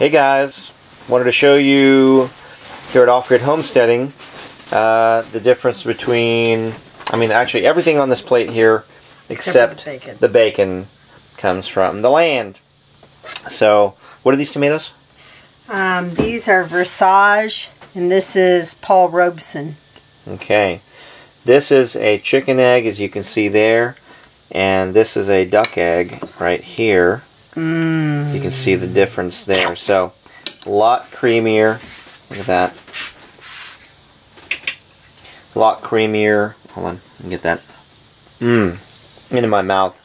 Hey guys, wanted to show you here at Off Grid Homesteading uh, the difference between, I mean actually everything on this plate here except, Except the bacon. the bacon comes from the land. So, what are these tomatoes? Um, these are Versage, and this is Paul Robeson. Okay. This is a chicken egg, as you can see there. And this is a duck egg right here. Mmm. You can see the difference there. So, a lot creamier. Look at that. A lot creamier. Hold on, let me get that. Mmm. Into my mouth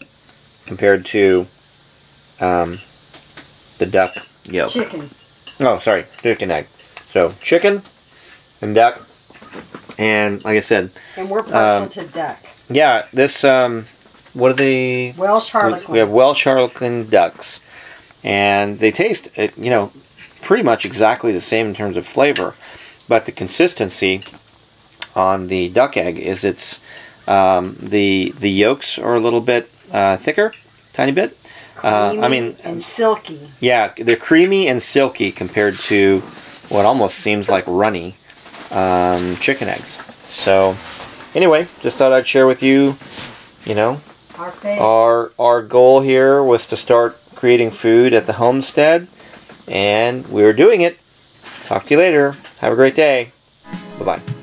compared to um, the duck yolk. Chicken. Oh, sorry, chicken egg. So, chicken and duck. And like I said, And we're partial Um, to duck. yeah, this, um, what are they? Welsh We- Harlequin. We have Welsh Harlequin ducks, and they taste, you know, pretty much exactly the same in terms of flavor, but the consistency on the duck egg is it's um, the the yolks are a little bit uh, thicker, tiny bit. Uh, I mean, and silky. yeah, they're creamy and silky compared to what almost seems like runny um, chicken eggs. So, anyway, just thought I'd share with you, you know, Our our goal here was to start creating food at the homestead, and we're doing it. Talk to you later. Have a great day. Bye bye.